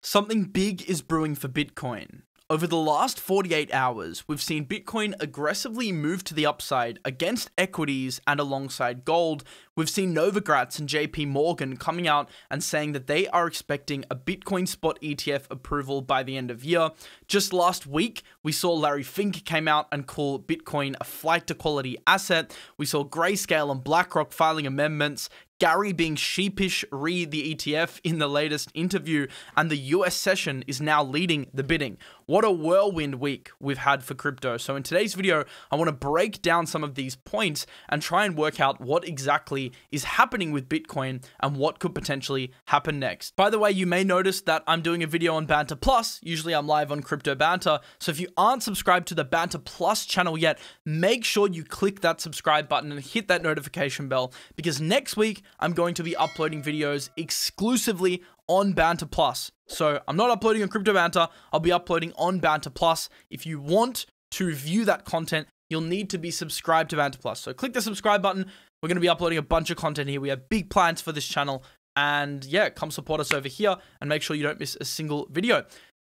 Something big is brewing for Bitcoin. Over the last 48 hours, we've seen Bitcoin aggressively move to the upside against equities and alongside gold. We've seen Novogratz and JP Morgan coming out and saying that they are expecting a Bitcoin spot ETF approval by the end of year. Just last week, we saw Larry Fink came out and call Bitcoin a flight to quality asset. We saw Grayscale and BlackRock filing amendments. Gary being sheepish read the ETF in the latest interview, and the US session is now leading the bidding. What a whirlwind week we've had for crypto. So, in today's video, I want to break down some of these points and try and work out what exactly is happening with Bitcoin and what could potentially happen next. By the way, you may notice that I'm doing a video on Banter Plus. Usually, I'm live on Crypto Banter. So, if you aren't subscribed to the Banter Plus channel yet, make sure you click that subscribe button and hit that notification bell because next week, I'm going to be uploading videos exclusively on Banter Plus. So I'm not uploading on Crypto Banter, I'll be uploading on Banter Plus. If you want to view that content, you'll need to be subscribed to Banter Plus. So click the subscribe button. We're going to be uploading a bunch of content here. We have big plans for this channel. And yeah, come support us over here and make sure you don't miss a single video.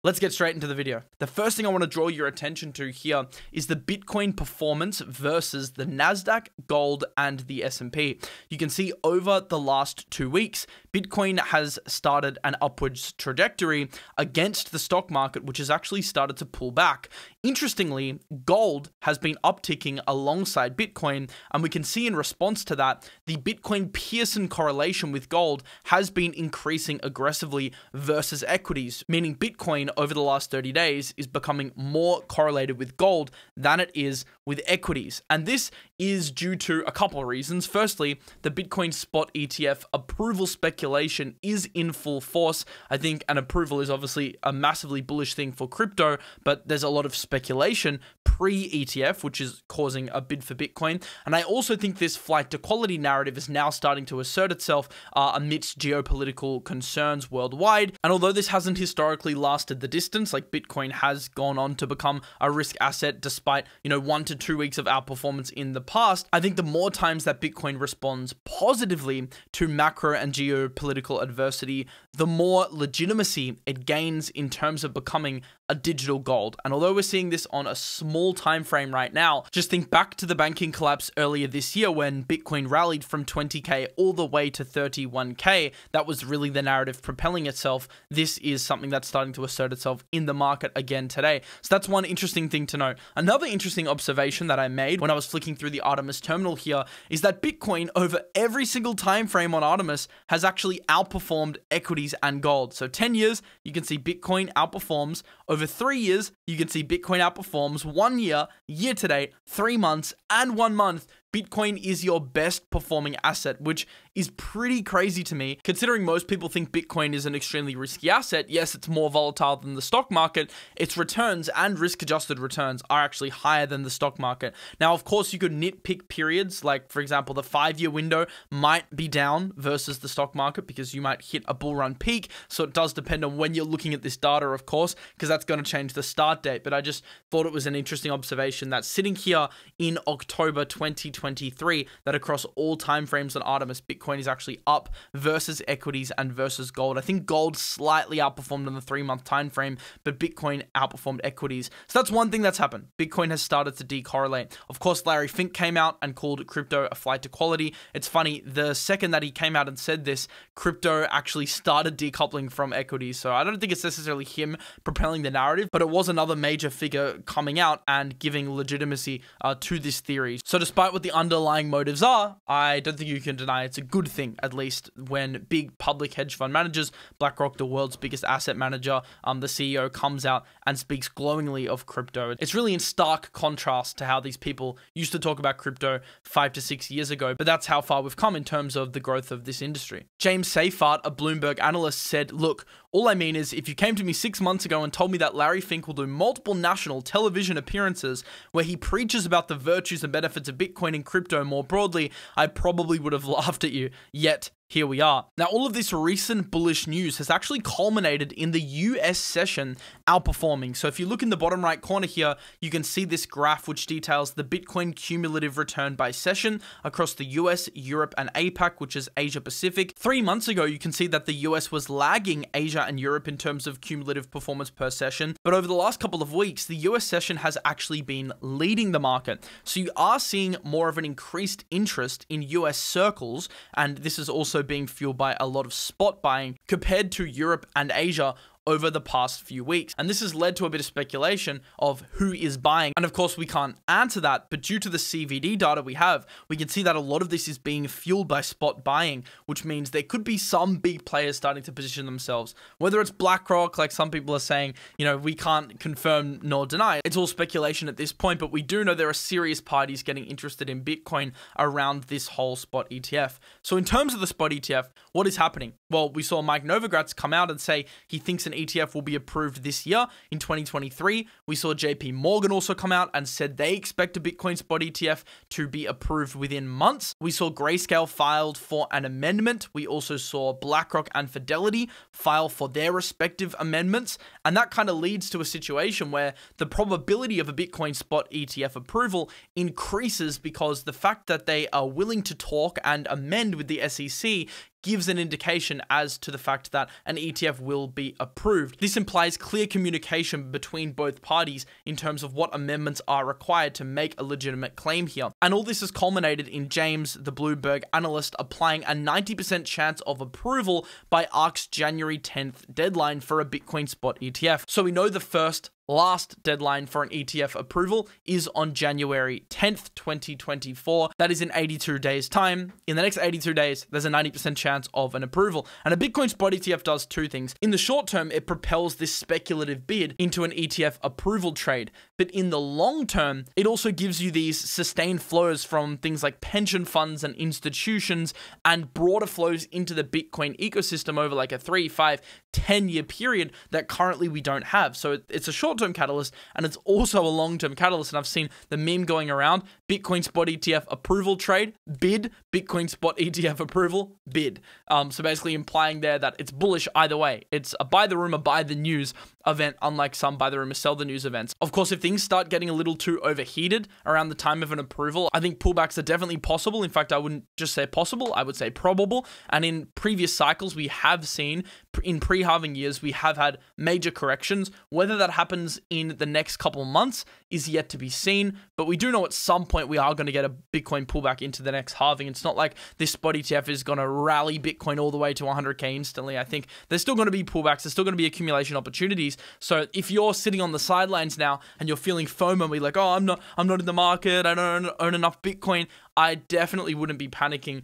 Let's get straight into the video. The first thing I want to draw your attention to here is the Bitcoin performance versus the Nasdaq, gold, and the S&P. You can see over the last 2 weeks, Bitcoin has started an upwards trajectory against the stock market which has actually started to pull back. Interestingly, gold has been upticking alongside Bitcoin, and we can see in response to that, the Bitcoin Pearson correlation with gold has been increasing aggressively versus equities, meaning Bitcoin over the last 30 days is becoming more correlated with gold than it is with equities. And this is due to a couple of reasons. Firstly, the Bitcoin spot ETF approval speculation is in full force. I think an approval is obviously a massively bullish thing for crypto, but there's a lot of speculation pre ETF, which is causing a bid for Bitcoin. And I also think this flight to quality narrative is now starting to assert itself uh, amidst geopolitical concerns worldwide. And although this hasn't historically lasted the distance, like Bitcoin has gone on to become a risk asset despite, you know, one to two weeks of outperformance in the past, I think the more times that Bitcoin responds positively to macro and geopolitical adversity, the more legitimacy it gains in terms of becoming a digital gold. And although we're seeing this on a small time frame right now, just think back to the banking collapse earlier this year when Bitcoin rallied from 20k all the way to 31k. That was really the narrative propelling itself. This is something that's starting to assert itself in the market again today. So that's one interesting thing to note. Another interesting observation that I made when I was flicking through the Artemis terminal here is that Bitcoin over every single time frame on Artemis has actually outperformed equities and gold. So 10 years, you can see Bitcoin outperforms three years, you can see Bitcoin outperforms one year, year to date, three months, and one month. Bitcoin is your best performing asset, which is pretty crazy to me, considering most people think Bitcoin is an extremely risky asset. Yes, it's more volatile than the stock market. Its returns and risk adjusted returns are actually higher than the stock market. Now, of course, you could nitpick periods, like, for example, the five year window might be down versus the stock market because you might hit a bull run peak. So it does depend on when you're looking at this data, of course, because that's going to change the start date. But I just thought it was an interesting observation that sitting here in October 2023 that across all time frames on Artemis, Bitcoin is actually up versus equities and versus gold. I think gold slightly outperformed on the three month time frame, but Bitcoin outperformed equities. So that's one thing that's happened. Bitcoin has started to decorrelate. Of course, Larry Fink came out and called crypto a flight to quality. It's funny, the second that he came out and said this, crypto actually started decoupling from equities. So I don't think it's necessarily him propelling the narrative, but it was another major figure coming out and giving legitimacy uh, to this theory. So despite what the underlying motives are, I don't think you can deny it's a good thing, at least when big public hedge fund managers, BlackRock, the world's biggest asset manager, um, the CEO comes out and speaks glowingly of crypto. It's really in stark contrast to how these people used to talk about crypto five to six years ago, but that's how far we've come in terms of the growth of this industry. James Seyffart, a Bloomberg analyst, said, Look, all I mean is if you came to me six months ago and told me that Larry Fink will do multiple national television appearances where he preaches about the virtues and benefits of Bitcoin and crypto more broadly, I probably would have laughed at you. Yet, here we are. Now, all of this recent bullish news has actually culminated in the US session outperforming. So, if you look in the bottom right corner here, you can see this graph which details the Bitcoin cumulative return by session across the US, Europe, and APAC, which is Asia Pacific. Three months ago, you can see that the US was lagging Asia and Europe in terms of cumulative performance per session. But over the last couple of weeks, the US session has actually been leading the market. So, you are seeing more of an increased interest in US circles, and this is also being fueled by a lot of spot buying compared to Europe and Asia over the past few weeks. And this has led to a bit of speculation of who is buying. And of course, we can't answer that, but due to the CVD data we have, we can see that a lot of this is being fueled by spot buying, which means there could be some big players starting to position themselves. Whether it's BlackRock, like some people are saying, you know, we can't confirm nor deny. It's all speculation at this point, but we do know there are serious parties getting interested in Bitcoin around this whole spot ETF. So in terms of the spot ETF, what is happening? Well, we saw Mike Novogratz come out and say he thinks an ETF will be approved this year in 2023. We saw JP Morgan also come out and said they expect a Bitcoin spot ETF to be approved within months. We saw Grayscale filed for an amendment. We also saw BlackRock and Fidelity file for their respective amendments. And that kind of leads to a situation where the probability of a Bitcoin spot ETF approval increases because the fact that they are willing to talk and amend with the SEC gives an indication as to the fact that an ETF will be approved. This implies clear communication between both parties in terms of what amendments are required to make a legitimate claim here. And all this has culminated in James, the Bloomberg analyst, applying a 90% chance of approval by ARK's January 10th deadline for a Bitcoin spot ETF. So we know the first last deadline for an ETF approval is on January 10th, 2024. That is in 82 days' time. In the next 82 days, there's a 90% chance of an approval. And a Bitcoin spot ETF does two things. In the short term, it propels this speculative bid into an ETF approval trade. But in the long term, it also gives you these sustained flows from things like pension funds and institutions and broader flows into the Bitcoin ecosystem over like a three, five, 10 year period that currently we don't have. So it's a short term catalyst and it's also a long term catalyst. And I've seen the meme going around Bitcoin spot ETF approval trade, bid, Bitcoin spot ETF approval, bid. Um, so basically implying there that it's bullish either way. It's a buy the rumor, buy the news event, unlike some buy the rumor, sell the news events. Of course, if things start getting a little too overheated around the time of an approval, I think pullbacks are definitely possible. In fact, I wouldn't just say possible, I would say probable. And in previous cycles, we have seen in pre halving years, we have had major corrections. Whether that happens in the next couple months is yet to be seen, but we do know at some point we are going to get a Bitcoin pullback into the next halving. It's not like this spot ETF is going to rally Bitcoin all the way to 100k instantly. I think there's still going to be pullbacks, there's still going to be accumulation opportunities. So if you're sitting on the sidelines now and you're feeling FOMO, we like, oh, I'm not, I'm not in the market, I don't own enough Bitcoin. I definitely wouldn't be panicking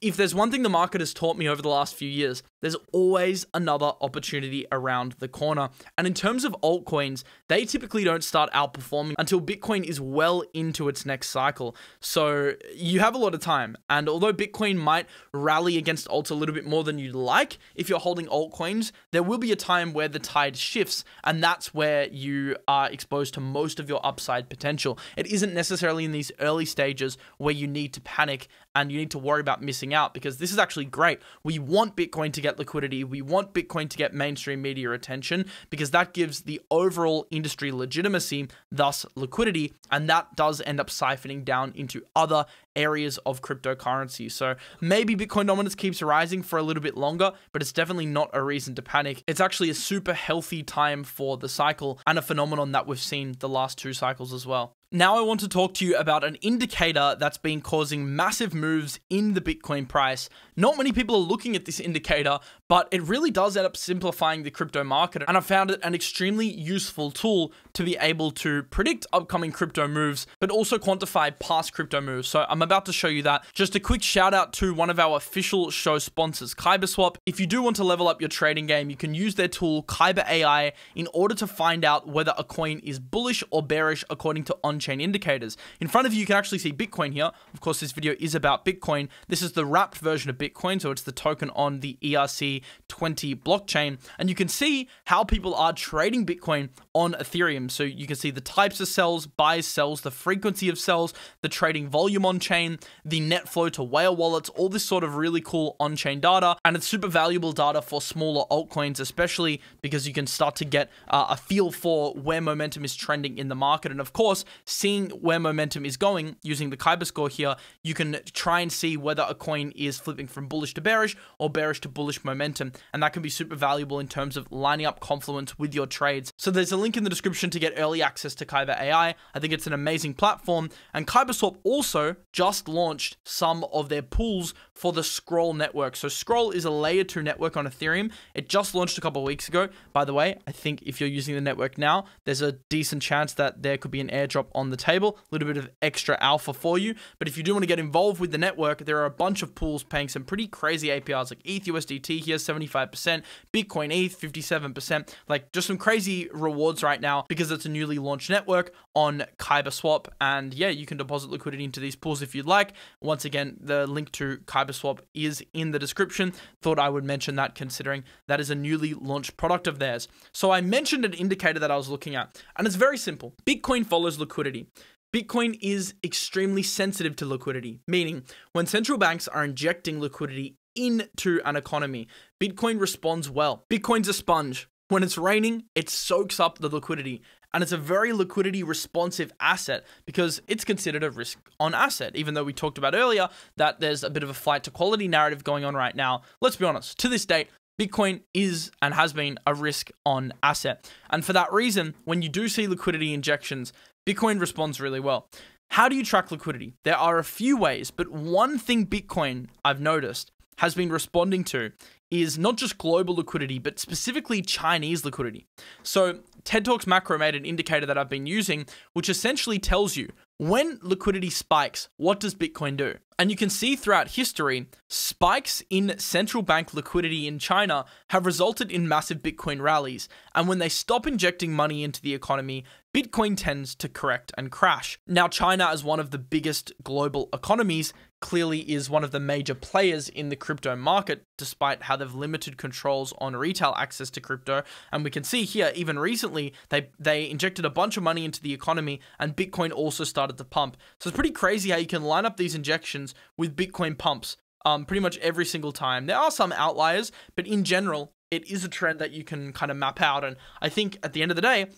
if there's one thing the market has taught me over the last few years, there's always another opportunity around the corner. And in terms of altcoins, they typically don't start outperforming until Bitcoin is well into its next cycle. So you have a lot of time. And although Bitcoin might rally against alts a little bit more than you'd like, if you're holding altcoins, there will be a time where the tide shifts. And that's where you are exposed to most of your upside potential. It isn't necessarily in these early stages where you need to panic and you need to worry about missing out because this is actually great. We want Bitcoin to get liquidity. We want Bitcoin to get mainstream media attention because that gives the overall industry legitimacy, thus liquidity, and that does end up siphoning down into other areas of cryptocurrency. So maybe Bitcoin dominance keeps rising for a little bit longer, but it's definitely not a reason to panic. It's actually a super healthy time for the cycle and a phenomenon that we've seen the last two cycles as well. Now, I want to talk to you about an indicator that's been causing massive moves in the Bitcoin price. Not many people are looking at this indicator, but it really does end up simplifying the crypto market. And I found it an extremely useful tool to be able to predict upcoming crypto moves, but also quantify past crypto moves. So I'm about to show you that. Just a quick shout out to one of our official show sponsors, KyberSwap. If you do want to level up your trading game, you can use their tool, Kyber AI, in order to find out whether a coin is bullish or bearish according to on on-chain indicators. In front of you, you can actually see Bitcoin here. Of course, this video is about Bitcoin. This is the wrapped version of Bitcoin, so it's the token on the ERC 2020 blockchain. And you can see how people are trading Bitcoin on Ethereum. So you can see the types of sells, buys, sells, the frequency of sells, the trading volume on chain, the net flow to whale wallets, all this sort of really cool on chain data. And it's super valuable data for smaller altcoins, especially because you can start to get uh, a feel for where momentum is trending in the market. And of course, seeing where momentum is going using the Kyber score here, you can try and see whether a coin is flipping from bullish to bearish or bearish to bullish momentum. And that can be super valuable in terms of lining up confluence with your trades. So there's a link in the description to get early access to Kyber AI. I think it's an amazing platform. And KyberSwap also just launched some of their pools for the Scroll network. So Scroll is a layer 2 network on Ethereum. It just launched a couple weeks ago. By the way, I think if you're using the network now, there's a decent chance that there could be an airdrop on the table, a little bit of extra alpha for you. But if you do want to get involved with the network, there are a bunch of pools paying some pretty crazy APRs like ETH USDT here 75%, Bitcoin ETH 57%, like just some crazy rewards right now because it's a newly launched network on Kyber Swap and yeah, you can deposit liquidity into these pools if you'd like. Once again, the link to Kyber Swap is in the description. Thought I would mention that considering that is a newly launched product of theirs. So I mentioned an indicator that I was looking at and it's very simple. Bitcoin follows liquidity. Bitcoin is extremely sensitive to liquidity, meaning when central banks are injecting liquidity into an economy, Bitcoin responds well. Bitcoin's a sponge. When it's raining, it soaks up the liquidity. And it's a very liquidity responsive asset because it's considered a risk on asset. Even though we talked about earlier that there's a bit of a flight to quality narrative going on right now, let's be honest, to this date, Bitcoin is and has been a risk on asset. And for that reason, when you do see liquidity injections, Bitcoin responds really well. How do you track liquidity? There are a few ways, but one thing Bitcoin I've noticed has been responding to is not just global liquidity, but specifically Chinese liquidity. So, TED Talks Macro made an indicator that I've been using, which essentially tells you when liquidity spikes, what does Bitcoin do? And you can see throughout history, spikes in central bank liquidity in China have resulted in massive Bitcoin rallies. And when they stop injecting money into the economy, Bitcoin tends to correct and crash. Now, China, as one of the biggest global economies, clearly is one of the major players in the crypto market, despite how they've limited controls on retail access to crypto. And we can see here, even recently, they, they injected a bunch of money into the economy, and Bitcoin also started to pump. So it's pretty crazy how you can line up these injections with Bitcoin pumps um, pretty much every single time. There are some outliers, but in general, it is a trend that you can kind of map out. And I think at the end of the day,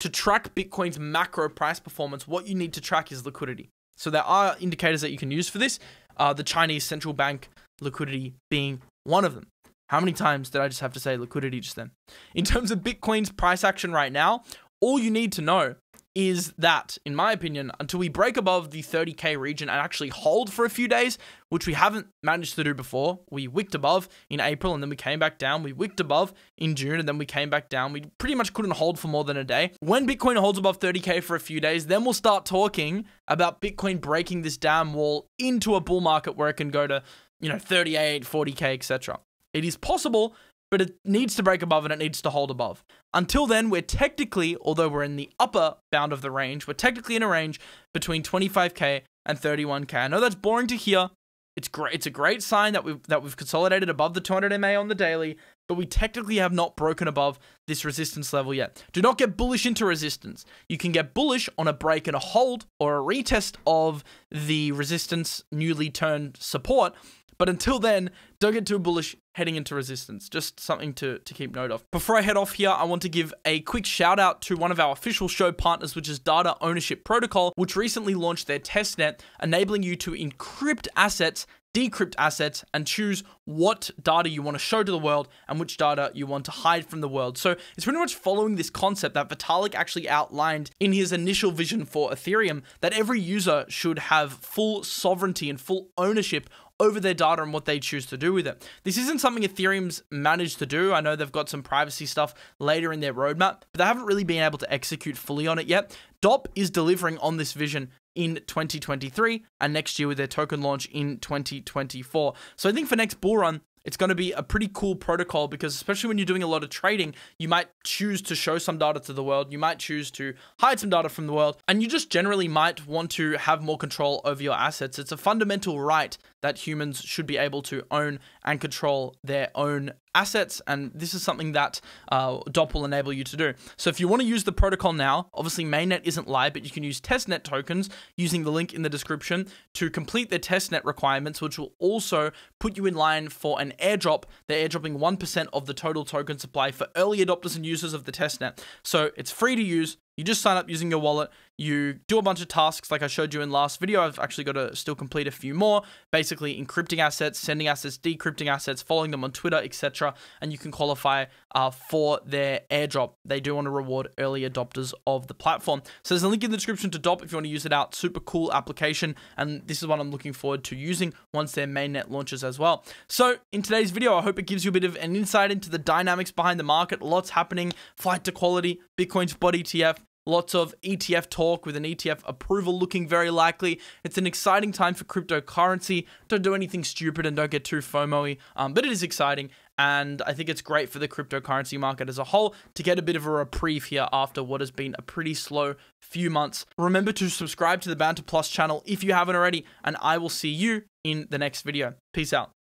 to track Bitcoin's macro price performance, what you need to track is liquidity. So there are indicators that you can use for this. Uh, the Chinese central bank liquidity being one of them. How many times did I just have to say liquidity just then? In terms of Bitcoin's price action right now, all you need to know is that, in my opinion, until we break above the 30k region and actually hold for a few days, which we haven't managed to do before, we wicked above in April and then we came back down. We wicked above in June and then we came back down. We pretty much couldn't hold for more than a day. When Bitcoin holds above 30k for a few days, then we'll start talking about Bitcoin breaking this damn wall into a bull market where it can go to, you know, 38, 40k, etc. It is possible, but it needs to break above and it needs to hold above. Until then, we're technically, although we're in the upper bound of the range, we're technically in a range between 25k and 31k. I know that's boring to hear. It's great. It's a great sign that we've that we've consolidated above the 200 MA on the daily, but we technically have not broken above this resistance level yet. Do not get bullish into resistance. You can get bullish on a break and a hold or a retest of the resistance newly turned support, but until then, don't get too bullish heading into resistance. Just something to, to keep note of. Before I head off here, I want to give a quick shout out to one of our official show partners, which is Data Ownership Protocol, which recently launched their testnet, enabling you to encrypt assets decrypt assets and choose what data you want to show to the world and which data you want to hide from the world. So it's pretty much following this concept that Vitalik actually outlined in his initial vision for Ethereum that every user should have full sovereignty and full ownership over their data and what they choose to do with it. This isn't something Ethereum's managed to do. I know they've got some privacy stuff later in their roadmap, but they haven't really been able to execute fully on it yet. DOP is delivering on this vision in 2023 and next year with their token launch in 2024. So I think for next bull run, it's going to be a pretty cool protocol because especially when you're doing a lot of trading, you might choose to show some data to the world, you might choose to hide some data from the world, and you just generally might want to have more control over your assets. It's a fundamental right that humans should be able to own and control their own assets, and this is something that uh, DOP will enable you to do. So if you want to use the protocol now, obviously mainnet isn't live, but you can use testnet tokens using the link in the description to complete the testnet requirements, which will also put you in line for an airdrop. They're airdropping 1% of the total token supply for early adopters and users of the testnet. So it's free to use. You just sign up using your wallet. You do a bunch of tasks like I showed you in last video. I've actually got to still complete a few more. Basically, encrypting assets, sending assets, decrypting assets, following them on Twitter, etc. And you can qualify uh, for their airdrop. They do want to reward early adopters of the platform. So there's a link in the description to DOP if you want to use it out. Super cool application. And this is what I'm looking forward to using once their mainnet launches as well. So in today's video, I hope it gives you a bit of an insight into the dynamics behind the market. Lots happening. Flight to quality, Bitcoin spot ETF Lots of ETF talk with an ETF approval looking very likely. It's an exciting time for cryptocurrency. Don't do anything stupid and don't get too FOMO um, but it is exciting. And I think it's great for the cryptocurrency market as a whole to get a bit of a reprieve here after what has been a pretty slow few months. Remember to subscribe to the Banter Plus channel if you haven't already, and I will see you in the next video. Peace out.